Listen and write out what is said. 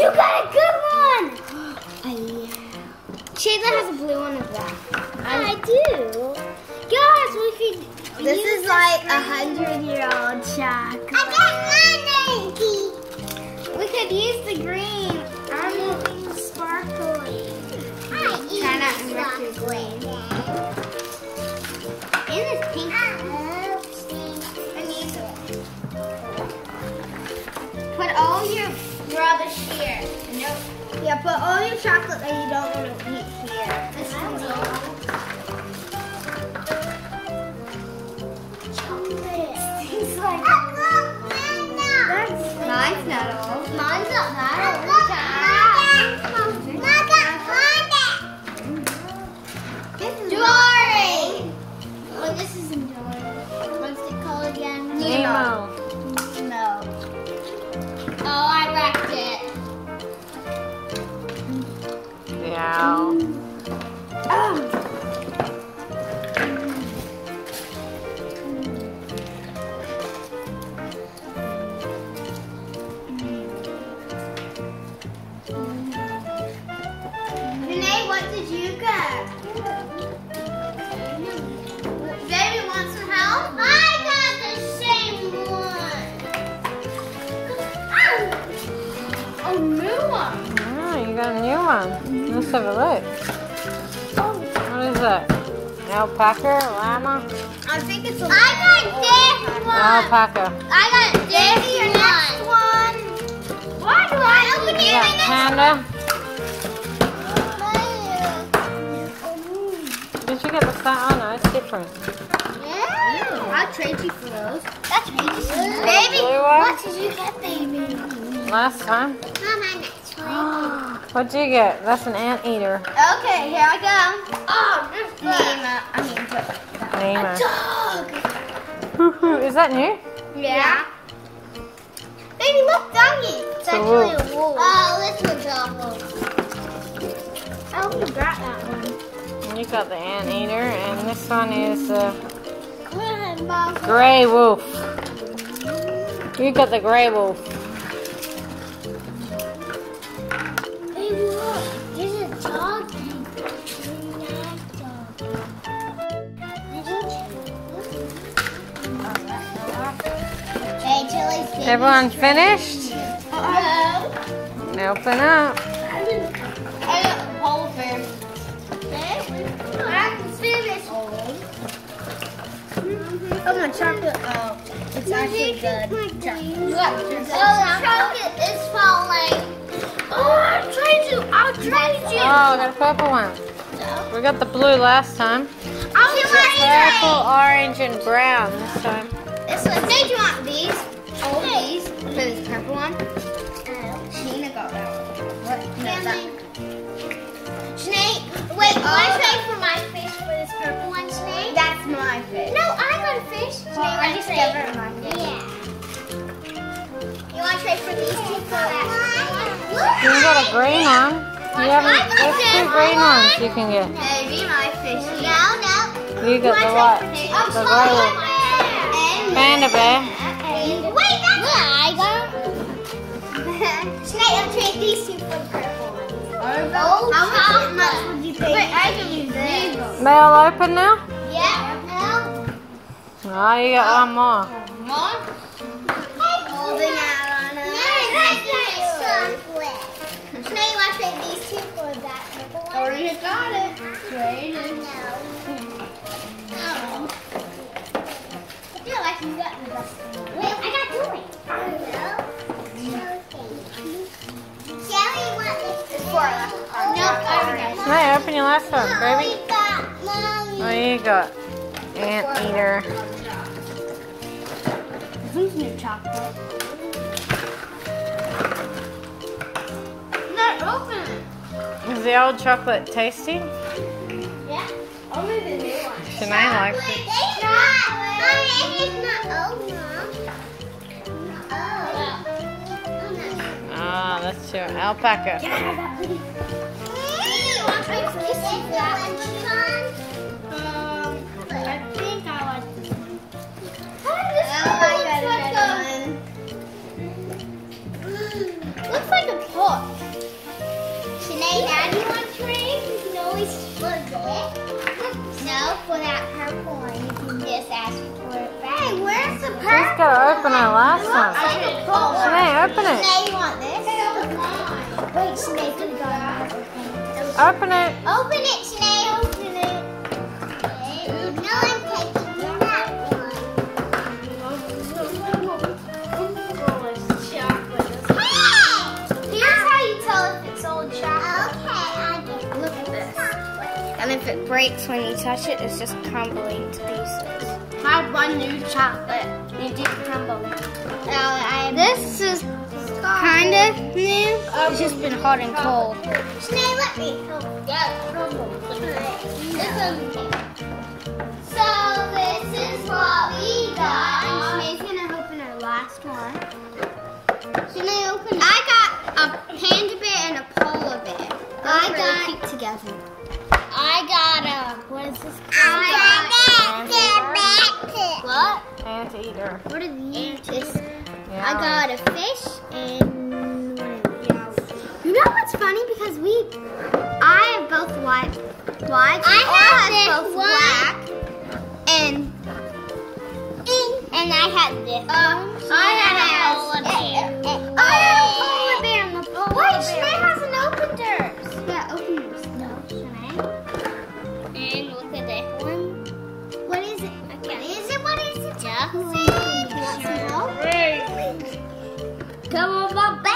You got a good one. Oh, yeah. Shayla has a blue one as well. I do. Guys, we could. This is like a hundred year old chocolate. I got my We could use the green. Yeah, put all your chocolate that you don't want to eat here. This. Things like That's Mine's not. Mine's not that Dory! Oh, this isn't Dory. What's it called again? Nemo. No. Oh, got a new one. Let's have a look. What is that? Alpaca? Llama? I think it's a I got this one. Alpaca. I got this one. Why do I open You it got like this? panda? Did you get the fat? Oh no, it's different. Yeah. I'll trade you for those. That's crazy. Blue Baby, what did you get, baby? Last time. Mama, next one. Oh. What'd you get? That's an anteater. Okay, here I go. Oh, this Nima. I mean, Nemo. dog. Hoo-hoo. Is that new? Yeah. Baby, look, doggy. It's a actually wolf. a wolf. Oh, this one's a wolf. I only got that one. You got the anteater, and this one is the Go ahead, gray wolf. You got the gray wolf. Everyone finished? Uh-oh. Open up. I got polar bear. I'm finished. Oh, my chocolate. Oh, it's actually good. Chocolate. Oh, chocolate is falling. Oh, I'll trade you. I'll trade you. Oh, I got a purple one. We got the blue last time. I'll trade Purple, orange, and brown this time. This one. Say, do you want these? All these for this purple one. Sheena got that one. What? No, that. Sinead, wait, can I trade for my fish for this purple one, Sinead? That's my fish. No, I got a fish. Well, I just gave her my fish. Yeah. You want to trade for these two for that? You got a green one. You haven't. I got There's two green ones ones. you can get. Maybe my fish. No, no. You got the what? The gray one. Oh, Panda bear. These two for purple ones. Oh, How much would you pay? Wait, I can use this. They all open now? Yeah. No. Uh, oh, you got one more. More? Holding out on us. Now you want to trade these two for that purple one? Already got it. Trade it. No, I already got May open your last one, baby. We got mommy. Oh, you got anteater. Who's new chocolate? Not open. Is the old chocolate tasty? Yeah. Only the new one. Shanae likes it. It's not. Mommy, it's not open. that's your alpaca. Looks like a want to? You can always it. No, for that purple one, you can just ask for it back. Hey, where's the purple? Let's go open it last one. Sinead, open it. You want this? Wait, you go and Open it. Open it, Sinead. Open it. No, I'm taking that one. Here's how you tell if it's old chocolate. Okay, I get it. Look at this. And if it breaks when you touch it, it's just crumbling to pieces. I have one new chocolate. It didn't crumble. This is kind of new. It's just been hot and cold. Sinead, let me. Yeah, it crumbled. This one's So this is what we got. And Sinead's gonna open our last one. Sinead, open it. I got a panda bear and a polar bear. Those I really got- cute together. I got a, what is this? What? Anteater. What are these? This, Yeah. I got a fish and what is this? You know what's funny because we, I have both white, white. I Or have this both one. black, and and I had this. Uh, I had a polar bear. Oh, I have a polar bear and the polar Wait, Sinead hasn't opened hers. Yeah, open yours. No, Sinead. And look at this one. What is it? What is it? What is it? Just You want some help? Come on, my